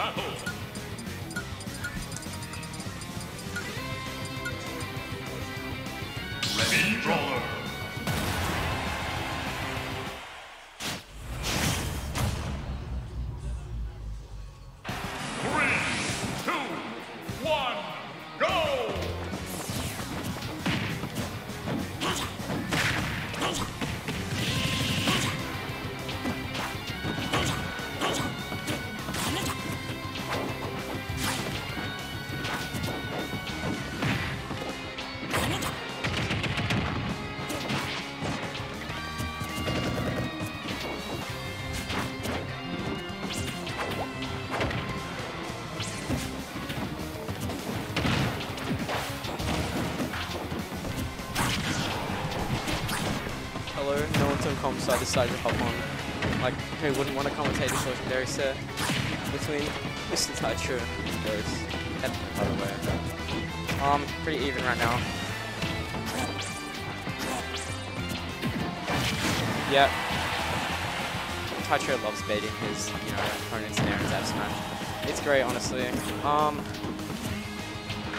battle. Hello, no one's on comms, so I decided to hop on. Like, who wouldn't want to commentate this legendary set between Mr. Taicho and Ghost? And, by the way. Um, pretty even right now. Yeah. Taicho loves baiting his, you know, opponents air and zap smash. It's great, honestly. Um,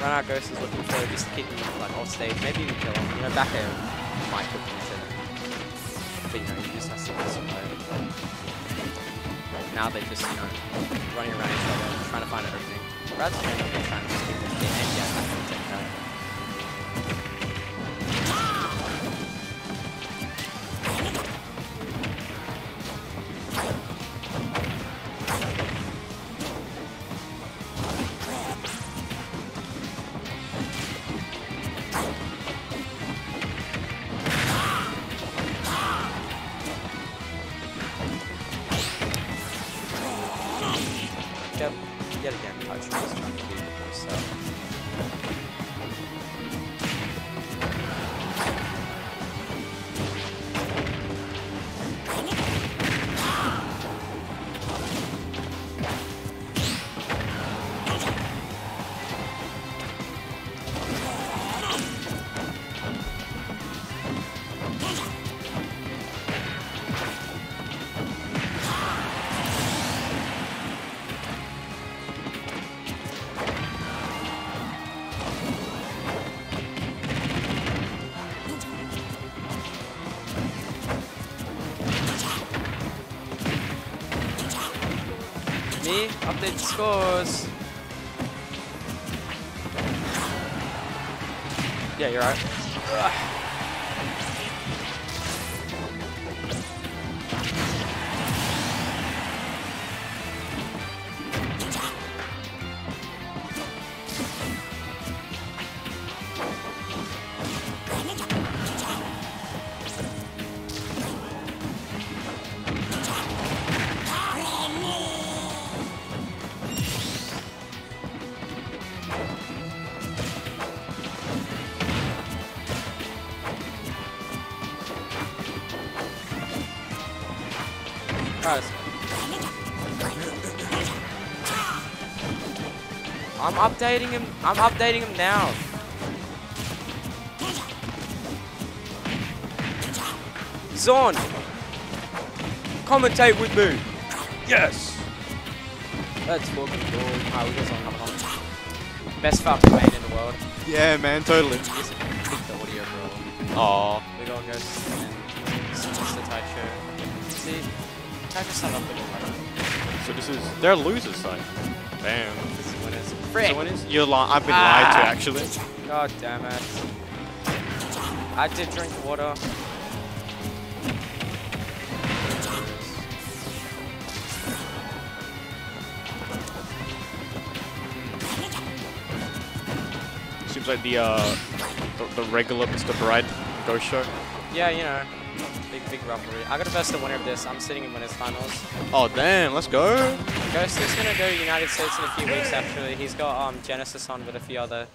right now Ghost is looking for just him like off stage, maybe even kill him. You know, back air might him but you know, just to. Now they just, you know, running around each other, trying to find opening. Brad's trying to game and yet again, Touch trying. Me, update scores. Yeah, you're right. Ugh. I'm updating him. I'm updating him now. Zorn, commentate with me. Yes. Let's fucking go. Got Zorn coming on. Best fucking main in the world. Yeah, man, totally. Just pick the audio, bro. Aw. We got Ghost and then Mr. Taicho. See, Taicho's set up. So this is they're losers side. Damn. This is Frick! what is? You're li I've been lied to Ah. actually. God damn it. I did drink water. Seems like the uh the, the regular Mr. Bride Ghost Show. Yeah, you know. Big, big rivalry. I gotta verse the winner of this. I'm sitting in winners finals. Oh damn, let's go. Ghost is gonna go United States in a few weeks actually. He's got um Genesis on with a few other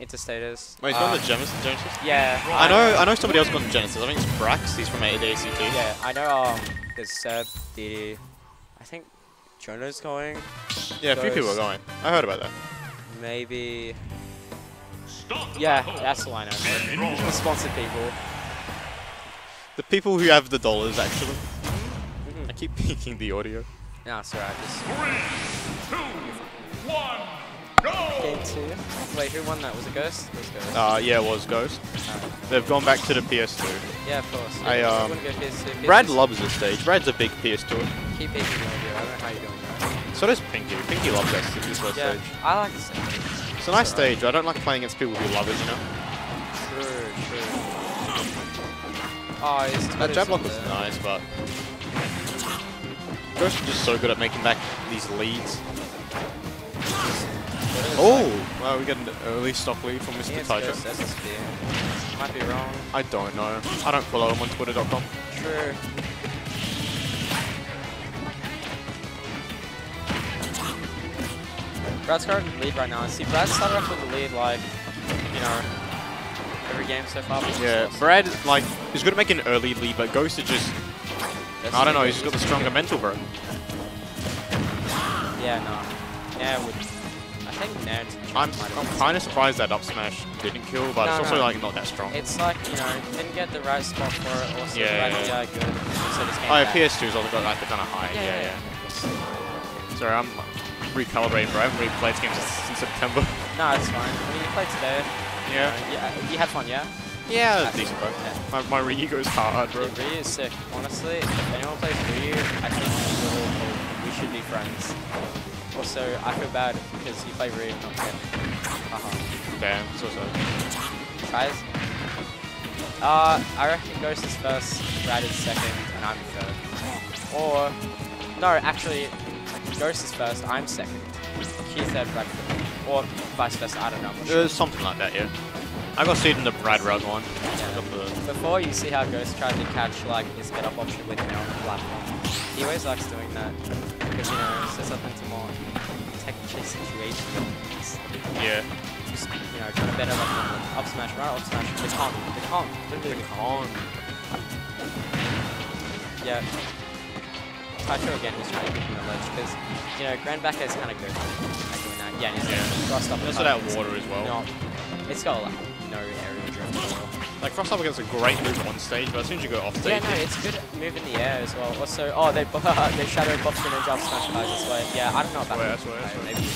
interstaters. Wait, he's Uh, going to Genesis. Genesis? Yeah. I know I know somebody else gone to Genesis. I think it's Brax. He's from A- the Yeah, I know um there's Seb, Didi, I think Jonah's going. Yeah, a few people are going. I heard about that. Maybe Stop Yeah, battle. that's all I know. Ready, brawler. Sponsored people. The people who have the dollars actually. Mhm. I keep peeking the audio. No, it's alright. Just Three, two, one, go! Game two. Wait, who won that? Was it Ghost? It was Ghost. Uh, yeah, it was Ghost. Alright. They've gone back to the PS2. Yeah, of course. Yeah, I, I um, wouldn't go PS2. Brad PS2 loves this stage. Brad's a big PS2. Keep it in audio. I don't know how you're doing that. So does Pinky. Pinky loves this, this first Yeah, stage. I like the stage. It's a nice alright. stage. I don't like playing against people who love it, you know? Oh, That jab block was nice, but... Ghost is just so good at making back these leads. Oh! Well, we get an early stock lead from Mr. It's Taicho. Might be wrong. I don't know. I don't follow him on Twitter.com. True. Brad's currently in lead right now. See, Brad started off with the lead like, you know, every game so far. Yeah. Brad, like, he's good at making an early lead, but Ghost is just... That's I don't know, he's got the stronger mental, bro. Yeah, no. Yeah, would. I think Nairn. I'm, I'm kind of surprised that up smash didn't kill, but No, it's also no. like not that strong. It's like, you know, didn't get the right spot for it. Also, Yeah, the right yeah, good. So just Oh, yeah. PS2's also got like the kind of high. Yeah, yeah. Sorry, I'm recalibrating, bro. I haven't replayed this game since, since September. No, it's fine. I mean, you played today. Yeah. Yeah, you had fun, yeah? Yeah, That's decent, bro. Yeah. My, my Ryu goes hard, bro. Yeah, Ryu is sick. Honestly, if anyone plays Ryu, I think we, should be friends. Also, I feel bad because you play Ryu, not him. Haha. Damn, so so. Guys? Uh, I reckon Ghost is first, Brad is second, and I'm third. Or, no, actually, Ghost is first, I'm second. Third, Brad third. Or vice versa, I don't know. Sure. Uh, something like that, yeah. I got seed in the Brad Rug one. Yeah. Before you see how Ghost tried to catch like his get up option with me on the platform, he always likes doing that because you know it sets up into more technical situations. Yeah. Just you know trying to better like the up smash, right up smash, the con, the con, the con. Yeah. Taicho again was trying to give him a ledge because you know Grand Backer is kind of good at doing that. Yeah, and he's Yeah. crossed up. Also that water as well. No, it's got like no aerial drift as well. Like, Frost Up against a great move on stage, but as soon as you go off stage. Yeah, no, it's good move in the air as well. Also, oh, they they shadow buffed and jump smash guys this way. Yeah, I don't know about that. that's that's where- Maybe.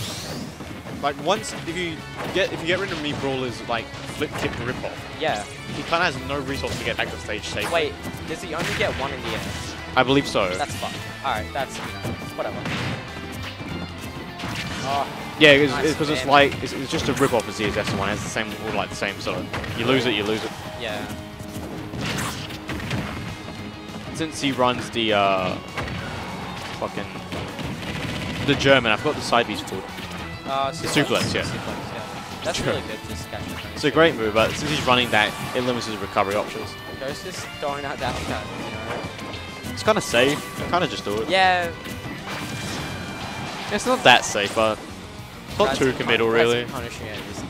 like once if you get if you get rid of Mii Brawler's like flip tip rip off, Yeah. he kind of has no resource to get back to stage safely. Wait, does he only get one in the air? I believe so. That's fun. All right, that's you know, whatever. Oh, Yeah, Nice because it's, like it's, it's just a rip off of ZSS one. It's the same, all like the same sort of. You lose it, you lose it. yeah. Since he runs the uh, fucking the German, I forgot the side B's called. Uh, suplex, yeah. Suplex, yeah. That's Sure. really good. Just catching. It's a great move, but since he's running that, it limits his recovery options. Ghost is throwing out that you know. It's kind of safe. I Kind of just do it. Yeah. It's not that safe, but not too committal, really. Punishing it. Just,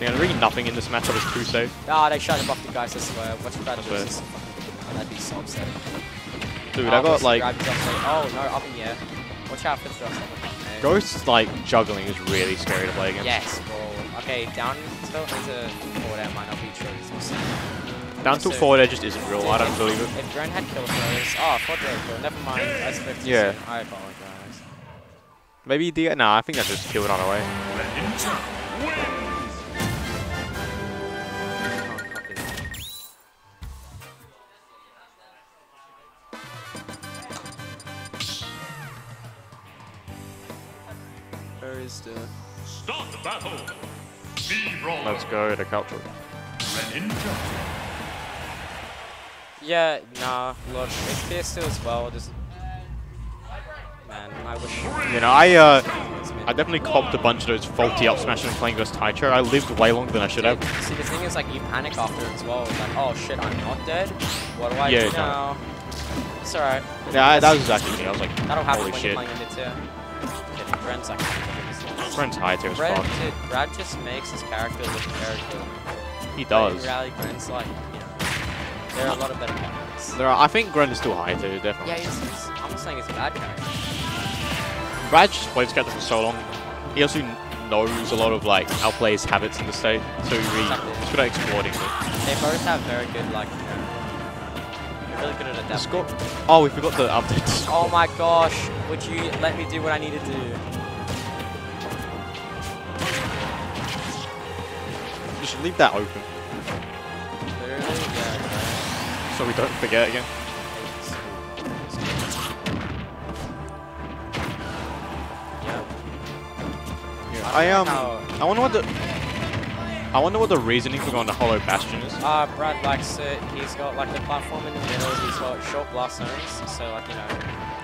Yeah, really nothing in this matchup is too safe. ah, they shot off the guys. I swear. What's do swear. this. That'd be so upsetting. Dude, Oh, I got like grabs his offside. Oh no, up in the air. Watch out for thrust. Okay. Ghost's like juggling is really scary to play against. Yes, bro. Okay, down tilt into forward air might not be true. It's just- Down to So- forward air just isn't real. I don't believe it. If Drone had kill throws, oh, forward air kill. Never mind. I expected to Yeah. see. I apologize. Maybe D. Nah, I think that's just killed it on our way. Ninja wins! Can't copy that. Where is the? Start the battle! Let's go to culture. Yeah, nah. Look, it's PS2 as well. Just man, I wish. You know, I uh, I definitely copped a bunch of those faulty up smashes and playing versus Taicho. I lived way longer than I should have. See, the thing is, like, you panic after as well. It's like, oh shit, I'm not dead. What do I Yeah, do no. now? It's alright. Yeah, I, that was exactly me. I was like, That'll happen holy when shit. you're playing in tier. Kidding, Brent's like. Friend's Taicho is Brent, fucked. dude, Brad just makes his character look very good. He does. Reality, Brent's like, there are a lot of better characters. There are, I think Gren is still high too, definitely. Yeah, he's, he's, I'm not saying he's a bad character. Brad just played this character for so long. He also knows a lot of like outplays habits in the state, so he really, good at exploiting it. They both have very good, like, know, really good at adapting. score. Oh, we forgot the score. Oh my gosh, would you let me do what I need to do? Just leave that open so we don't forget again. Yeah. I don't um, I wonder what the. I wonder what the reasoning for going to Hollow Bastion is. Uh, Brad likes it. He's got like the platform in the middle. He's got short blast zones, so like you know.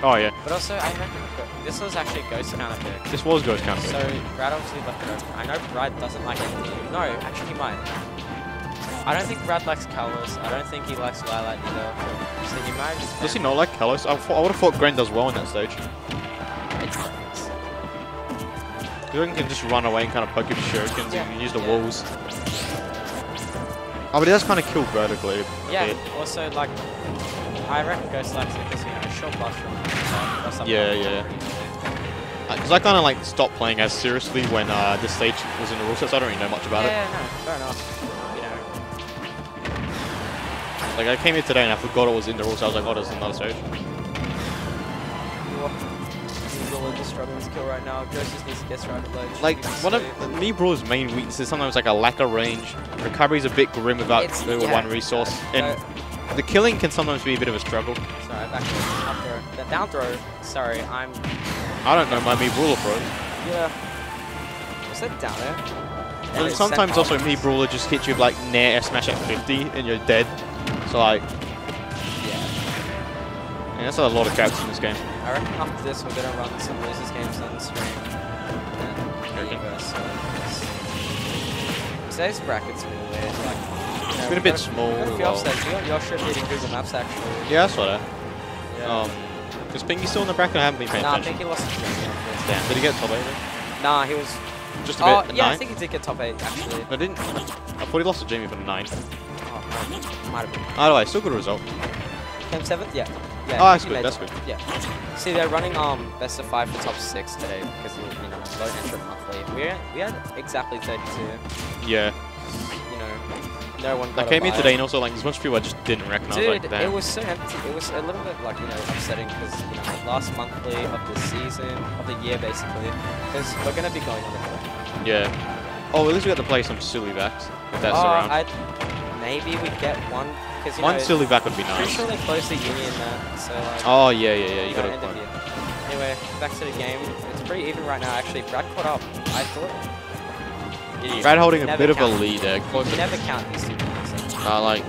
Oh yeah, But also, I reckon this was actually Ghost counter pick. this was Ghost Counter. So Brad obviously left it open. I know Brad doesn't like it. No, actually he might. I don't think Brad likes Kalos. I don't think he likes Lylat either. So he might just. Does he not like Kalos? I, I would have thought Gren does well in that stage. Gren can just run away and kind of poke his shurikens Yeah. and use the Yeah. walls. Oh, but he does kind of kill vertically. Yeah. bit. Also, like, I reckon Ghost likes it because you know short blast from. Uh, or something. Yeah, yeah. Because I kind of like stopped playing as seriously when uh, this stage was in the rule so I don't really know much about it. yeah, no, fair enough. You know, it. Like I came here today and I forgot it was in the rules, so I was like, oh, there's another stage. He's just struggling to kill right now. Ghost needs to get straight ledge. Like one of stay- Mii Brawler's main weaknesses sometimes like a lack of range. Recovery's a bit grim without the yeah, one resource, and the killing can sometimes be a bit of a struggle. Sorry, back throw. Up throw. The down throw. Sorry, I'm. I don't know my Mii Brawler pros. Yeah. Was that down there? And And sometimes also Mii Brawler just hits you with like nair F smash at 50 and you're dead. So like, Yeah. yeah, that's a lot of caps in this game. I reckon after this we're gonna run some losers games on the stream. And Okay. It's- Today's bracket's been weird. Like, you know, been a bit small, a few upsets. We got Yoshua beating Google Maps actually. Yeah, that's what I. Yeah. Um, is Pinky still in the bracket? I haven't been paying nah, I attention. think he lost Jamie. unfortunately. Damn, did he get top 8 then? Nah, he was. Just a Oh, bit, a yeah, I think he did get top eight actually. I didn't. I thought he lost to Jamie for 9. No, might have been. Either way, still good result. Came seventh? Yeah. Yeah. Oh, that's good, that's good. Yeah. See, they're running um best of five for top six today because you know low entry monthly. We had, we had exactly 32. Yeah. You know, no one. I came here today and also like there's a bunch of people I just didn't recognize. Dude, like, it was so empty. It was a little bit like you know upsetting because you know last monthly of the season of the year basically because we're gonna be going on the tour. Yeah. Oh, at least we got to play some silly backs if that's oh, around. I maybe we get one because you One know silly back would be nice. pretty sure they closed the union there, so like. Oh yeah, yeah, yeah. You got a point. Anyway, back to the game. It's pretty even right now, actually. Brad caught up. I thought. Brad holding a bit of a lead there. You Close. never count these two. Uh, like,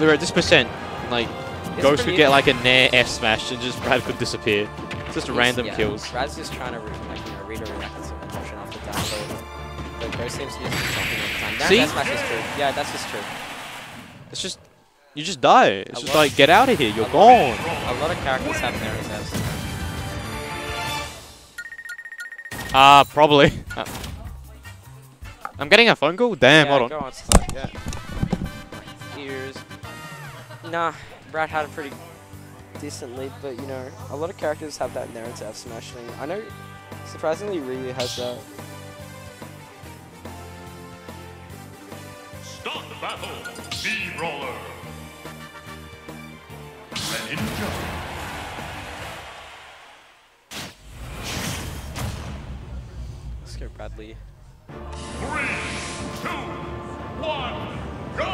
we were at this percent. Like, It's Ghost could get like a nair F smash and just Brad could disappear. It's just He's- random yeah, kills. Brad's just trying to re- like, you know, read a react some emotion off the down. But Ghost seems to just be jumping all the time. That, See? That smash is true. Yeah, that's just true. It's just, you just die. It's I just like, get out of here. You're I gone. A lot of characters have their reserves. Ah, probably. Uh, I'm getting a phone call? Damn, yeah, hold on. on, Yeah. Ears. Nah, Brad had a pretty decent lead, but you know, a lot of characters have that narrative F smash. I know, surprisingly, Ryu has that. Battle. B-Roller. Greninja. Go, Bradley. Three, two, one, go!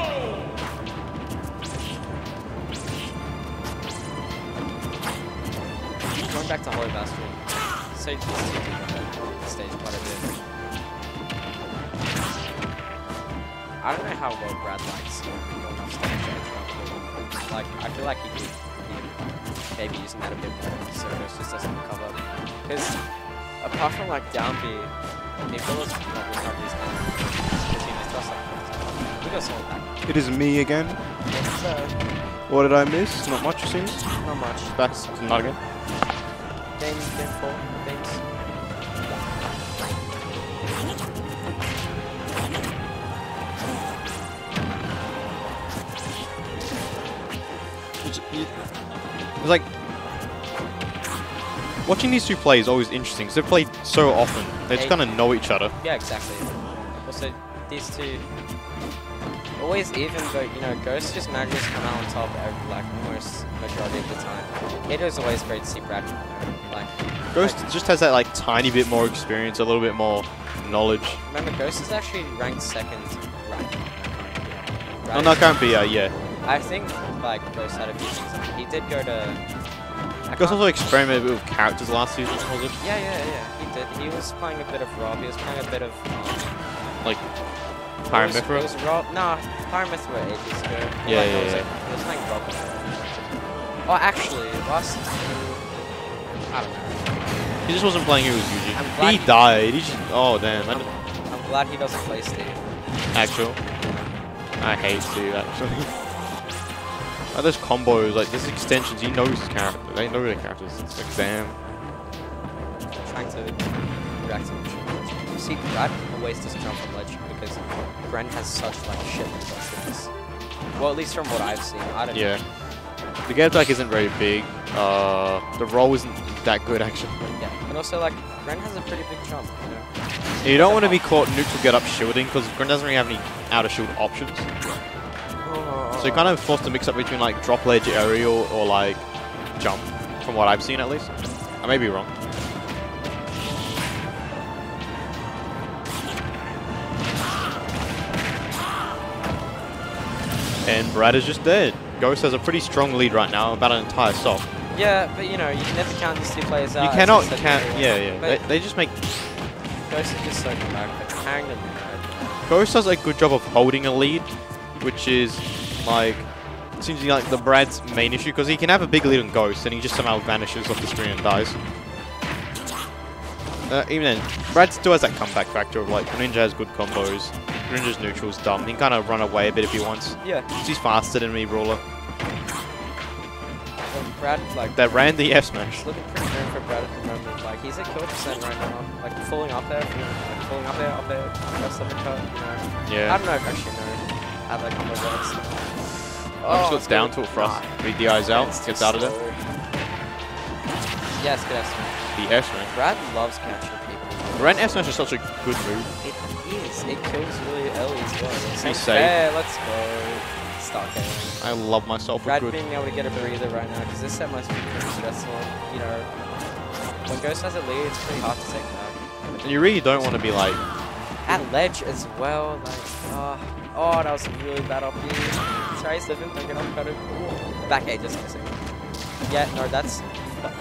Going back to Hollow Bastion. It's the stage quite a bit. I don't know how well Brad likes going off stage. Like, I feel like he could be maybe using that a bit more so it just doesn't recover. Because apart from like down B, Nicholas not, using that. Because he missed us like We got sold back. It is me again. So, What did I miss? Not much, it seems. not much. Back, not again. Game, game four, things. Watching these two play is always interesting because they've played so often. They just kind of know each other. Yeah, exactly. Also, these two, always even, but you know, Ghost just manages to come out on top every, like almost majority of the time. It is always great to see Brad, like Ghost just has that like tiny bit more experience, a little bit more knowledge. remember Ghost is actually ranked second right now. Oh, no, can't be. Uh, yeah. I think like Ghost had a few things. He did go to. I Ghost can't- also experimented with characters last season, was it? Yeah, yeah, yeah. He did. He was playing a bit of Rob. He was playing a bit of. Um, Like It was, Pyramithra? it was Rob. No, Pyramithra ages ago. Yeah, Like, yeah, was yeah. Like, he was playing Rob. Oh, actually, last. I don't know. He just wasn't playing who was I'm Yuji. He he- died. He just. Oh damn. I I'm, I'm glad he doesn't play Steve. actual. I hate Steve actually. like those combos, like there's extensions. He knows his character. They know their characters. It's like damn. trying to react to him. You see, Brad always jump on ledge because Gren has such like shit. Well, at least from what I've seen. I don't know. Yeah. The game attack isn't very big. Uh, the roll isn't that good actually. Yeah. And also, like, Gren has a pretty big jump, you know? You don't want to be caught neutral get up shielding because Gren doesn't really have any out of shield options. So you're kind of forced to mix up between like drop ledge aerial or like jump, from what I've seen at least. I may be wrong. And Brad is just dead. Ghost has a pretty strong lead right now, about an entire stock. Yeah, but you know, you can never count these two players out. You cannot count. Yeah, yeah. They, they just make. Ghost is just so compact. Like, carrying them, you. Ghost does a good job of holding a lead, which is like seems like the Brad's main issue because he can have a big lead on Ghost and he just somehow vanishes off the screen and dies. Uh, even then, Brad still has that comeback factor of like Ninja has good combos. Ninja's neutral is dumb. He can kind of run away a bit if he wants. Yeah. He's faster than me, Brawler. Brad, like, That ran the F smash. Looking pretty good for Brad at the moment. Like he's at kill percent right now. Like falling up there, you know, like falling up there, up there, press up and cut, you know. I Yeah. don't know if I actually know how that combo works. I'm just got down good. tilt for us. Nah, He DIs out, gets out of there. Yes, good estimate. The F smash. Brad loves catching people. Ran F smash is such a good move. It is. It kills really early as well. It's safe. "Hey, let's go. I love myself with Brad good. being able to get a breather right now because this set must be pretty stressful. You know, when Ghost has a lead, it's pretty hard to take that. And you really don't want to be like At ledge as well, like, oh, oh, that was a really bad up. Sorry, he's living, don't get off cut. Back A, just missing. Yeah, no, that's,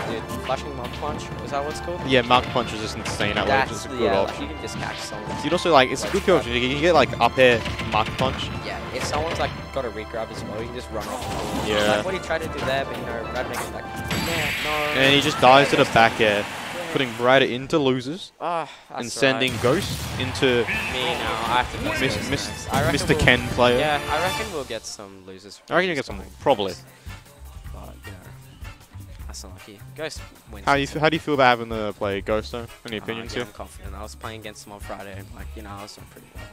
dude, flashing mach punch, is that what it's called? Yeah, Mach Punch is just insane at That's, a good yeah, like, option. you can just catch someone. You'd also like, it's a good kill option. You can get like up air Mach Punch. Yeah, if someone's like got a regrab as well, you can just run off. Yeah. Like what he tried to do there, but you know, Brad makes like, yeah, no. And he just dies to the back air, putting Brad into losers Ah, and sending alright. Ghost into me now. I have to Miss, Miss. Mr. we'll- Ken player. Yeah, I reckon we'll get some losers. I reckon you from get some, probably. But, you know, that's unlucky. Ghost wins. How do you how do you feel about having to play Ghost though? Any Uh, opinions yeah, here? I'm confident. I was playing against him on Friday, and like you know, I was doing pretty well.